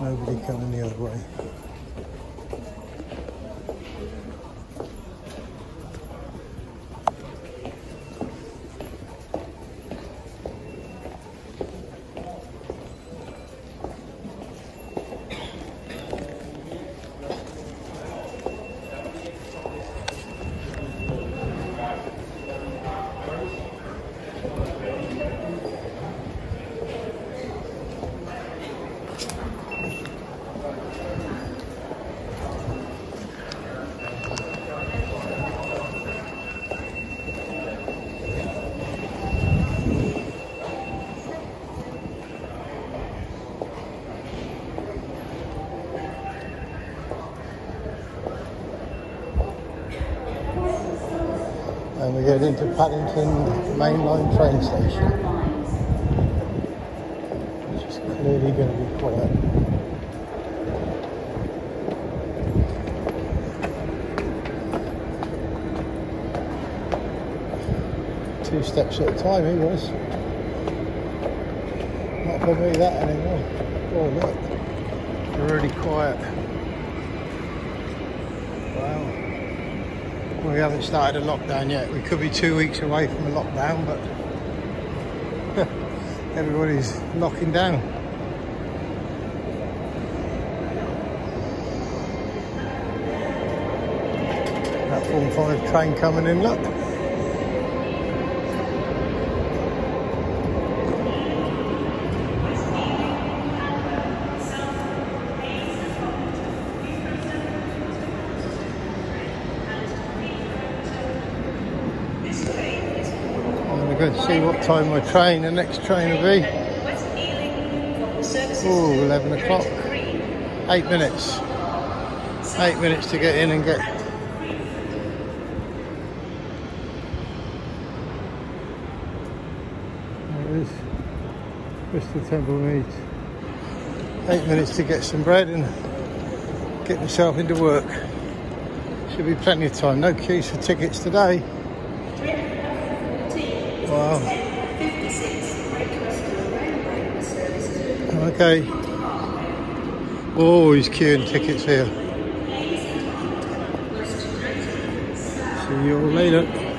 nobody coming the other way. And we get into Paddington mainline train station. Which is clearly going to be quiet. Two steps at a time he was. Not me that anymore. Oh look. Really quiet. Wow. We haven't started a lockdown yet. We could be two weeks away from a lockdown, but everybody's locking down. Platform 5 train coming in, look. Going to see what time my train, the next train will be. Oh, 11 o'clock. Eight minutes. Eight minutes to get in and get. There it is. Bristol Temple Mead. Eight minutes to get some bread and get myself into work. Should be plenty of time. No queues for tickets today. Wow. Okay. Oh, he's queuing tickets here. See you all later.